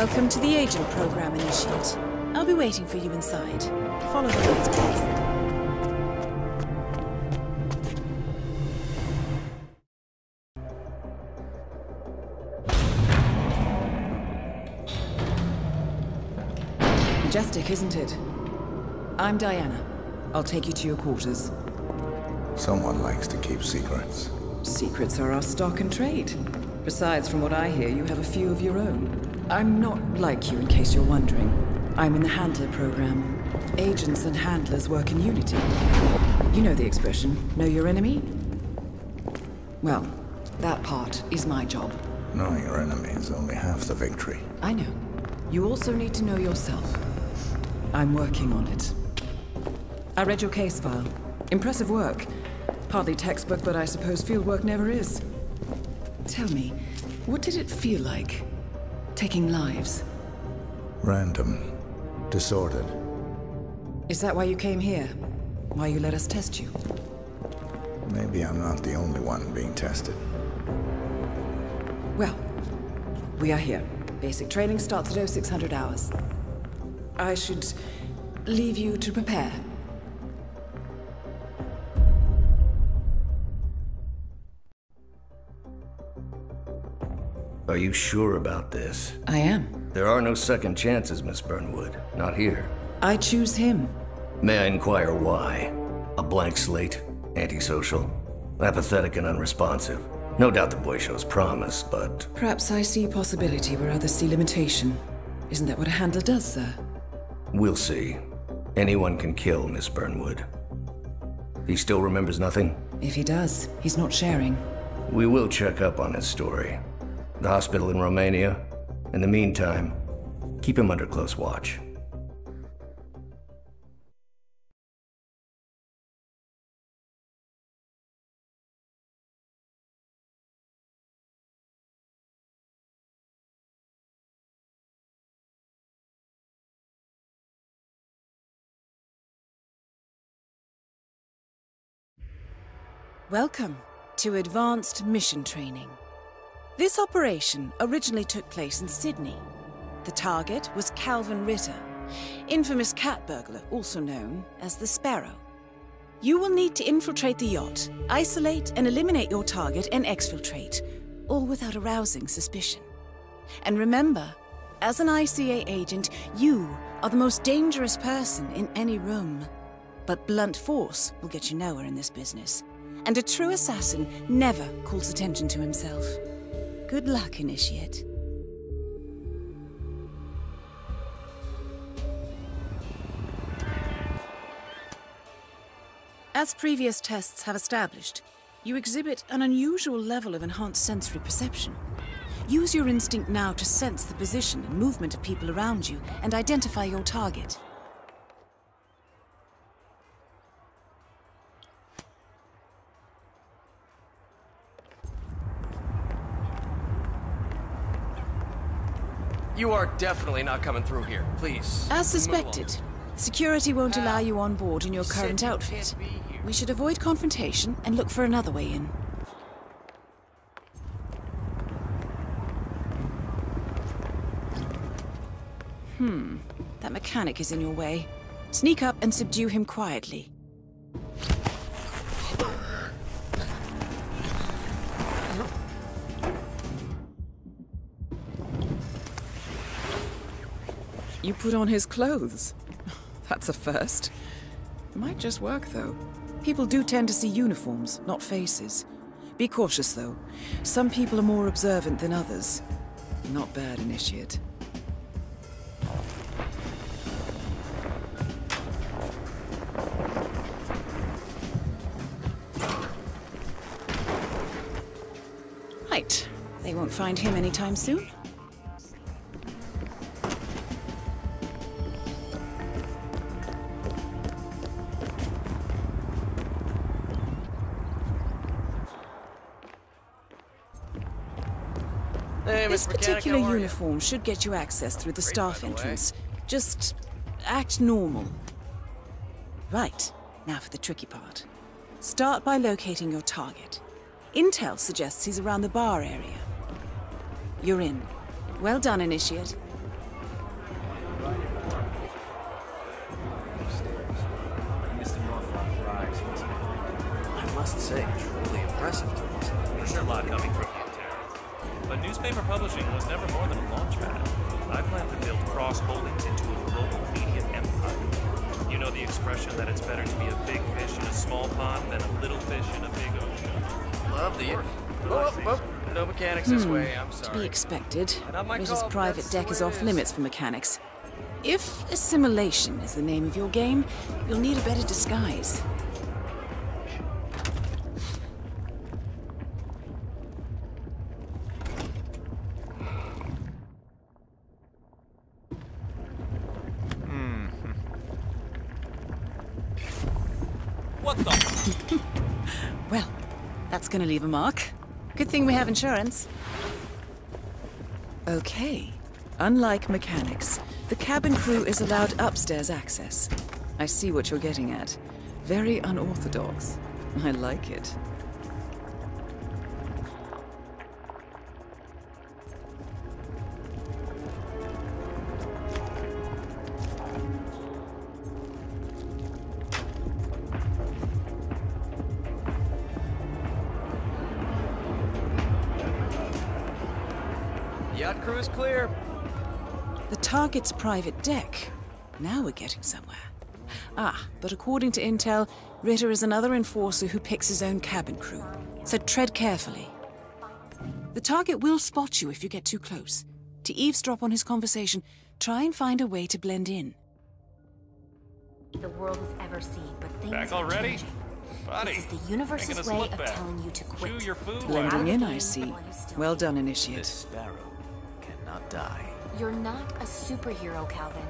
Welcome to the Agent Program, Initiate. I'll be waiting for you inside. Follow the leads, please. Majestic, isn't it? I'm Diana. I'll take you to your quarters. Someone likes to keep secrets. Secrets are our stock and trade. Besides, from what I hear, you have a few of your own. I'm not like you, in case you're wondering. I'm in the Handler program. Agents and handlers work in unity. You know the expression, know your enemy? Well, that part is my job. Knowing your enemy is only half the victory. I know. You also need to know yourself. I'm working on it. I read your case file. Impressive work. Partly textbook, but I suppose fieldwork never is. Tell me, what did it feel like? Taking lives? Random. Disordered. Is that why you came here? Why you let us test you? Maybe I'm not the only one being tested. Well, we are here. Basic training starts at 0600 hours. I should leave you to prepare. Are you sure about this? I am. There are no second chances, Miss Burnwood. Not here. I choose him. May I inquire why? A blank slate? Antisocial? Apathetic and unresponsive? No doubt the boy shows promise, but Perhaps I see possibility where others see limitation. Isn't that what a handler does, sir? we'll see. Anyone can kill Miss Burnwood. He still remembers nothing? If he does, he's not sharing. We will check up on his story. The hospital in Romania. In the meantime, keep him under close watch. Welcome to Advanced Mission Training. This operation originally took place in Sydney. The target was Calvin Ritter, infamous cat burglar, also known as the Sparrow. You will need to infiltrate the yacht, isolate and eliminate your target, and exfiltrate, all without arousing suspicion. And remember, as an ICA agent, you are the most dangerous person in any room. But blunt force will get you nowhere in this business. And a true assassin never calls attention to himself. Good luck, Initiate. As previous tests have established, you exhibit an unusual level of enhanced sensory perception. Use your instinct now to sense the position and movement of people around you and identify your target. You are definitely not coming through here. Please. As suspected, security won't allow you on board in your You current outfit. can't be here. We should avoid confrontation and look for another way in. Hmm, that mechanic is in your way. Sneak up and subdue him quietly. You put on his clothes. That's a first. Might just work, though. People do tend to see uniforms, not faces. Be cautious, though. Some people are more observant than others. Not bad, Initiate. Right. They won't find him anytime soon. This particular uniform should get you access through the staff entrance. Just act normal. Right, now for the tricky part. Start by locating your target. Intel suggests he's around the bar area. You're in. Well done, Initiate. I must say, truly impressive to us. There's a lot coming from but newspaper publishing was never more than a launch pad. I plan to build Cross Holdings into a global media empire. You know the expression that it's better to be a big fish in a small pond than a little fish in a big ocean. Love the. Oh, oh, oh. no mechanics this hmm. way. I'm To be expected, Not my Ritter's call, but private that's deck is off is. limits for mechanics. If assimilation is the name of your game, you'll need a better disguise. What the? Well, that's gonna leave a mark. Good thing we have insurance. Okay. Unlike mechanics, the cabin crew is allowed upstairs access. I see what you're getting at. Very unorthodox. I like it. Crew is clear. The target's private deck. Now we're getting somewhere. Ah, but according to intel, Ritter is another enforcer who picks his own cabin crew. So tread carefully. The target will spot you if you get too close. To eavesdrop on his conversation, try and find a way to blend in. the world has ever seen, but things Back already? Buddy, This is the universe's way of bad. telling you to quit. Chew your food Blending in, I see. while you still Well done, Initiate. This sparrow cannot die. You're not a superhero, Calvin.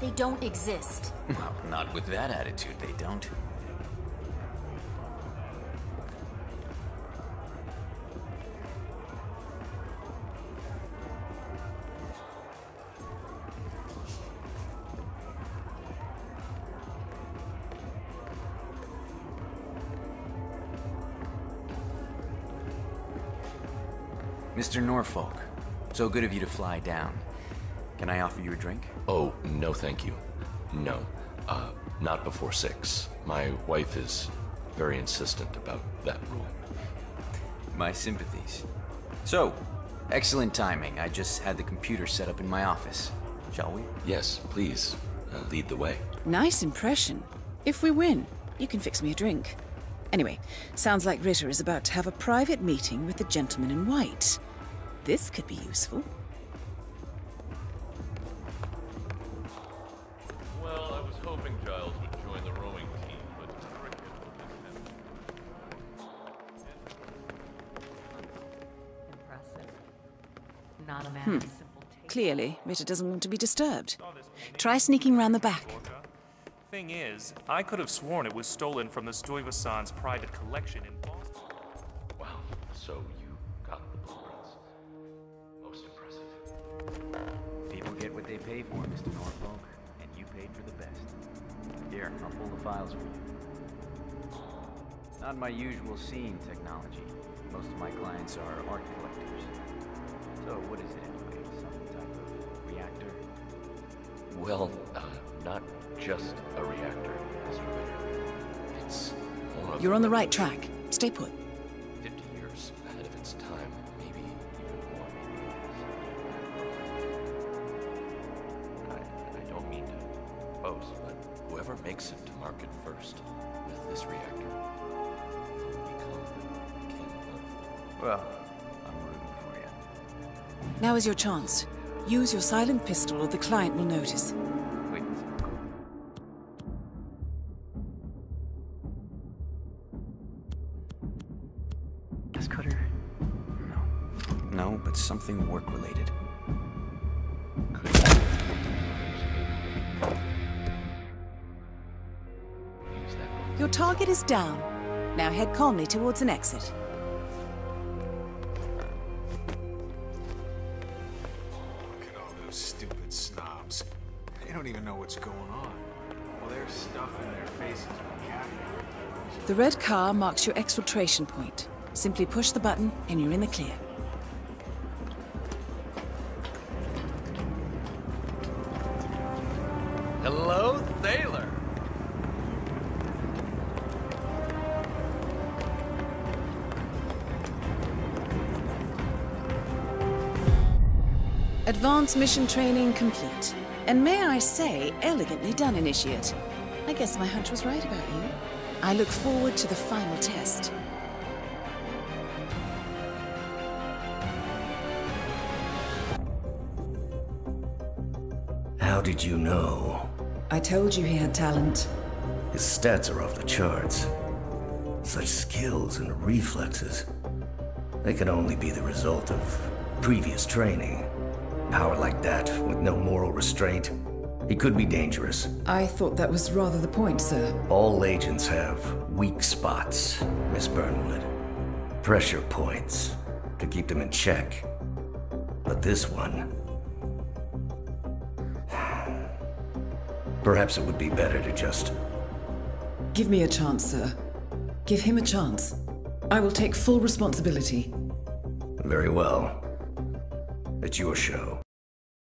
They don't exist. Well, not with that attitude, they don't. Mr. Norfolk, so good of you to fly down. Can I offer you a drink? Oh, no, thank you. No. Uh, not before six. My wife is very insistent about that rule. My sympathies. So, excellent timing. I just had the computer set up in my office. Shall we? Yes, please, uh, lead the way. Nice impression. If we win, you can fix me a drink. Anyway, sounds like Ritter is about to have a private meeting with the gentleman in white. This could be useful. Well, I was hoping Giles would join the rowing team, but cricket will Impressive. Not a man hmm. of simple taste. Clearly, Ritter doesn't want to be disturbed. Try sneaking round the back. Thing is, I could have sworn it was stolen from the Stuyvesant's private collection in Boston. Wow, so you People get what they pay for, Mr. Norfolk, and you paid for the best. Here, I'll pull the files for you. Not my usual scene technology. Most of my clients are art collectors. So, what is it anyway? Some type of reactor? Well, uh, not just a reactor, Mr. Ritter. It's more of You're on the right track. Stay put. Makes market first with this reactor will become king of Well, I'm rooting for you. Now is your chance. Use your silent pistol or the client will notice. Wait. Yes, Cutter? No. No, but something work Your target is down. Now head calmly towards an exit. Look at all those stupid snobs. They don't even know what's going on. Well, there's stuff in their faces with caviar. The red car marks your exfiltration point. Simply push the button and you're in the clear. Advanced mission training complete. And may I say, elegantly done, Initiate. I guess my hunch was right about you. I look forward to the final test. How did you know? I told you he had talent. His stats are off the charts. Such skills and reflexes. They can only be the result of previous training. Power like that, with no moral restraint, he could be dangerous. I thought that was rather the point, sir. All agents have weak spots, Miss Burnwood. Pressure points to keep them in check. But this one... Perhaps it would be better to just... Give me a chance, sir. Give him a chance. I will take full responsibility. Very well. It's your show.